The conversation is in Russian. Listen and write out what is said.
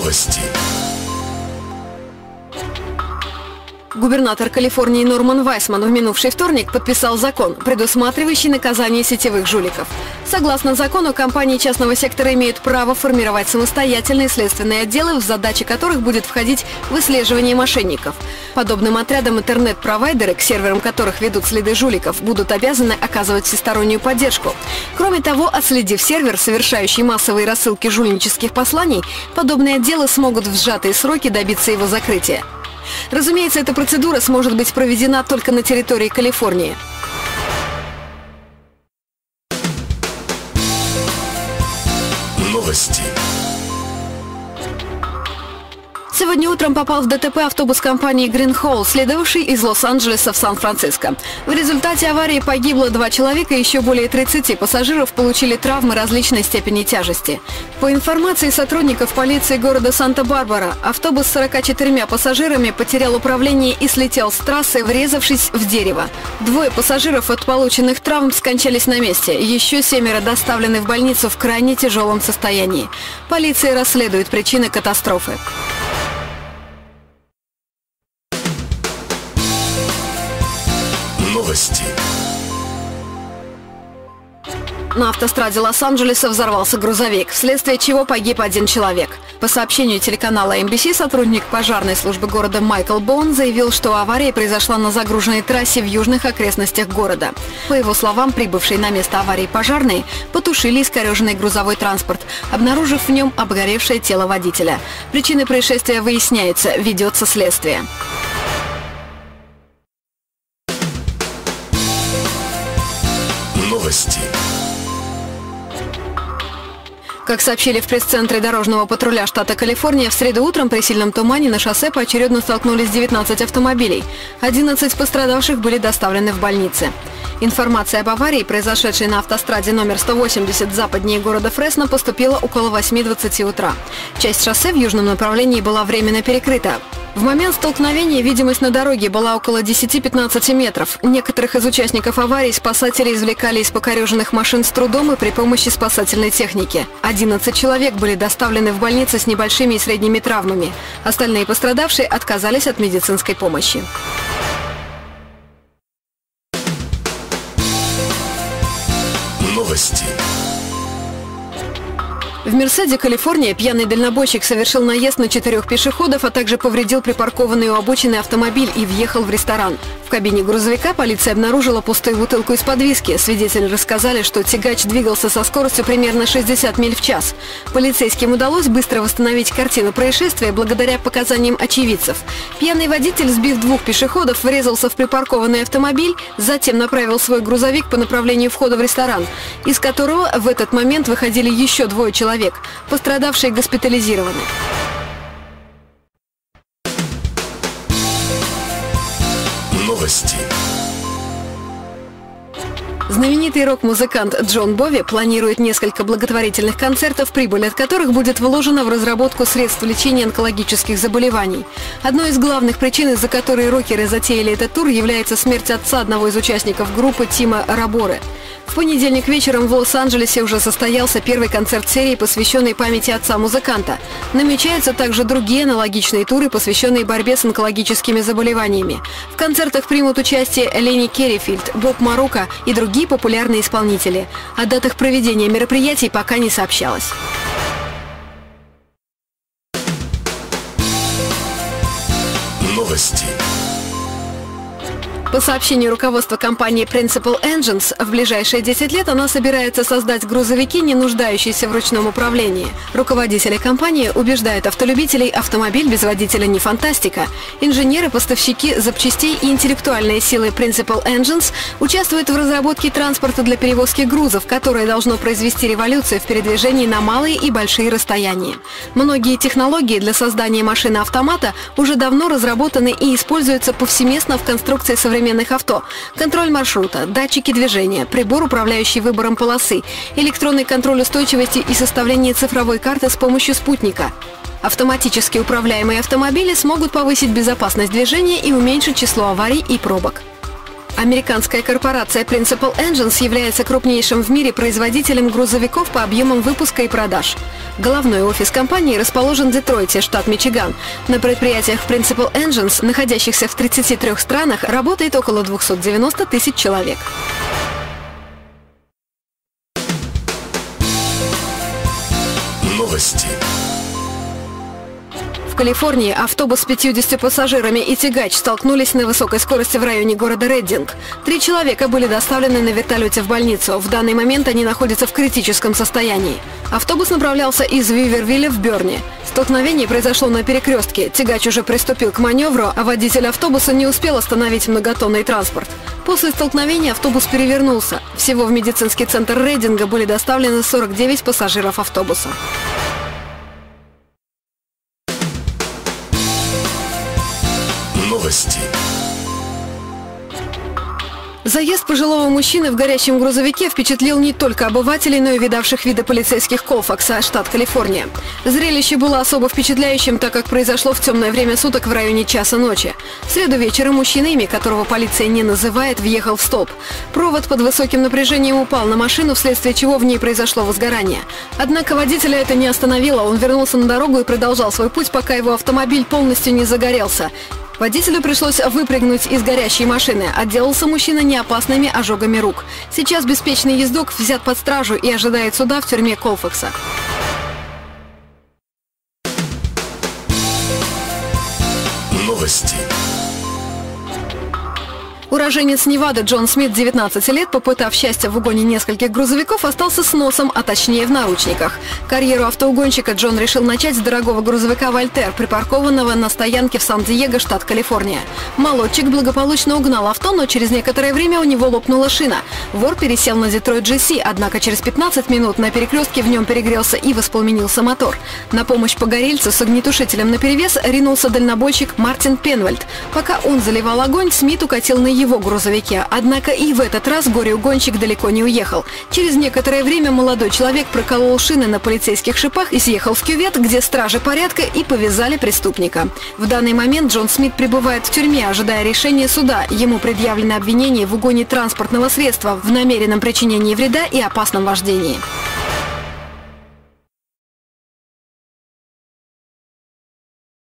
Новости. Губернатор Калифорнии Норман Вайсман в минувший вторник подписал закон, предусматривающий наказание сетевых жуликов. Согласно закону, компании частного сектора имеют право формировать самостоятельные следственные отделы, в задачи которых будет входить выслеживание мошенников. Подобным отрядам интернет-провайдеры, к серверам которых ведут следы жуликов, будут обязаны оказывать всестороннюю поддержку. Кроме того, отследив сервер, совершающий массовые рассылки жульнических посланий, подобные отделы смогут в сжатые сроки добиться его закрытия. Разумеется, эта процедура сможет быть проведена только на территории Калифорнии. Новости. Сегодня утром попал в ДТП автобус компании Green Hall, следовавший из Лос-Анджелеса в Сан-Франциско. В результате аварии погибло два человека, еще более 30 пассажиров получили травмы различной степени тяжести. По информации сотрудников полиции города Санта-Барбара, автобус с 44 пассажирами потерял управление и слетел с трассы, врезавшись в дерево. Двое пассажиров от полученных травм скончались на месте. Еще семеро доставлены в больницу в крайне тяжелом состоянии. Полиция расследует причины катастрофы. Новости. На автостраде Лос-Анджелеса взорвался грузовик, вследствие чего погиб один человек. По сообщению телеканала NBC, сотрудник пожарной службы города Майкл Боун заявил, что авария произошла на загруженной трассе в южных окрестностях города. По его словам, прибывшие на место аварии пожарные потушили искореженный грузовой транспорт, обнаружив в нем обгоревшее тело водителя. Причины происшествия выясняются, ведется следствие. Новости. Как сообщили в пресс-центре дорожного патруля штата Калифорния, в среду утром при сильном тумане на шоссе поочередно столкнулись 19 автомобилей. 11 пострадавших были доставлены в больницы. Информация об аварии, произошедшей на автостраде номер 180 западнее города Фресно, поступила около 8.20 утра. Часть шоссе в южном направлении была временно перекрыта. В момент столкновения видимость на дороге была около 10-15 метров. Некоторых из участников аварии спасатели извлекали из покореженных машин с трудом и при помощи спасательной техники. 11 человек были доставлены в больницы с небольшими и средними травмами. Остальные пострадавшие отказались от медицинской помощи. Новости. В Мерседе, Калифорния, пьяный дальнобойщик совершил наезд на четырех пешеходов, а также повредил припаркованный у обочины автомобиль и въехал в ресторан. В кабине грузовика полиция обнаружила пустую бутылку из-под виски. Свидетели рассказали, что тягач двигался со скоростью примерно 60 миль в час. Полицейским удалось быстро восстановить картину происшествия благодаря показаниям очевидцев. Пьяный водитель, сбив двух пешеходов, врезался в припаркованный автомобиль, затем направил свой грузовик по направлению входа в ресторан, из которого в этот момент выходили еще двое человек. Пострадавшие госпитализированы. Новости. Знаменитый рок-музыкант Джон Бови планирует несколько благотворительных концертов, прибыль от которых будет вложена в разработку средств лечения онкологических заболеваний. Одной из главных причин, из-за которой рокеры затеяли этот тур, является смерть отца одного из участников группы Тима Раборы. В понедельник вечером в Лос-Анджелесе уже состоялся первый концерт серии, посвященный памяти отца музыканта. Намечаются также другие аналогичные туры, посвященные борьбе с онкологическими заболеваниями. В концертах примут участие Лени Керрифильд, Боб Марука и другие популярные исполнители. О датах проведения мероприятий пока не сообщалось. Новости. По сообщению руководства компании Principal Engines, в ближайшие 10 лет она собирается создать грузовики, не нуждающиеся в ручном управлении. Руководители компании убеждают автолюбителей, автомобиль без водителя не фантастика. Инженеры, поставщики запчастей и интеллектуальные силы Principal Engines участвуют в разработке транспорта для перевозки грузов, которое должно произвести революцию в передвижении на малые и большие расстояния. Многие технологии для создания машины-автомата уже давно разработаны и используются повсеместно в конструкции современных современных авто. Контроль маршрута, датчики движения, прибор, управляющий выбором полосы, электронный контроль устойчивости и составление цифровой карты с помощью спутника. Автоматически управляемые автомобили смогут повысить безопасность движения и уменьшить число аварий и пробок. Американская корпорация Principal Engines является крупнейшим в мире производителем грузовиков по объемам выпуска и продаж. Головной офис компании расположен в Детройте, штат Мичиган. На предприятиях Principal Engines, находящихся в 33 странах, работает около 290 тысяч человек. Новости. Калифорнии автобус с 50 пассажирами и тягач столкнулись на высокой скорости в районе города Реддинг. Три человека были доставлены на вертолете в больницу. В данный момент они находятся в критическом состоянии. Автобус направлялся из Вивервилля в Берни. Столкновение произошло на перекрестке. Тягач уже приступил к маневру, а водитель автобуса не успел остановить многотонный транспорт. После столкновения автобус перевернулся. Всего в медицинский центр Рейдинга были доставлены 49 пассажиров автобуса. Заезд пожилого мужчины в горящем грузовике впечатлил не только обывателей, но и видавших виды полицейских Колфакса, штат Калифорния. Зрелище было особо впечатляющим, так как произошло в темное время суток в районе часа ночи. В среду вечером мужчина, имя которого полиция не называет, въехал в стоп. Провод под высоким напряжением упал на машину, вследствие чего в ней произошло возгорание. Однако водителя это не остановило, он вернулся на дорогу и продолжал свой путь, пока его автомобиль полностью не загорелся. Водителю пришлось выпрыгнуть из горящей машины. Отделался мужчина неопасными ожогами рук. Сейчас беспечный ездок взят под стражу и ожидает суда в тюрьме Колфакса. Уроженец Невады Джон Смит, 19 лет, попытав счастье в угоне нескольких грузовиков, остался с носом, а точнее в наручниках. Карьеру автоугонщика Джон решил начать с дорогого грузовика «Вольтер», припаркованного на стоянке в Сан-Диего, штат Калифорния. Молодчик благополучно угнал авто, но через некоторое время у него лопнула шина. Вор пересел на Детройт GC, однако через 15 минут на перекрестке в нем перегрелся и воспламенился мотор. На помощь погорельцу с огнетушителем наперевес ринулся дальнобойщик Мартин Пенвальд. Пока он заливал огонь, Смит укатил на его грузовике. Однако и в этот раз горе-угонщик далеко не уехал. Через некоторое время молодой человек проколол шины на полицейских шипах и съехал в кювет, где стражи порядка и повязали преступника. В данный момент Джон Смит пребывает в тюрьме, ожидая решения суда. Ему предъявлено обвинение в угоне транспортного средства, в намеренном причинении вреда и опасном вождении.